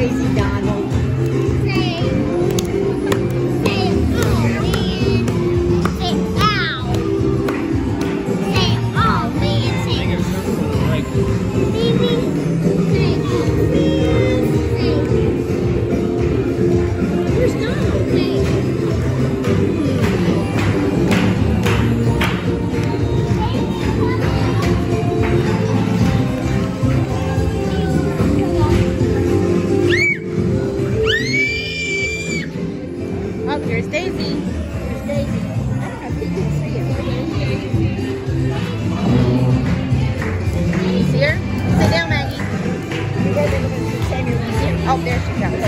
crazy. Here's Daisy. Here's Daisy. I don't know if you can see. You see her? Sit down, Maggie. Oh, there she comes.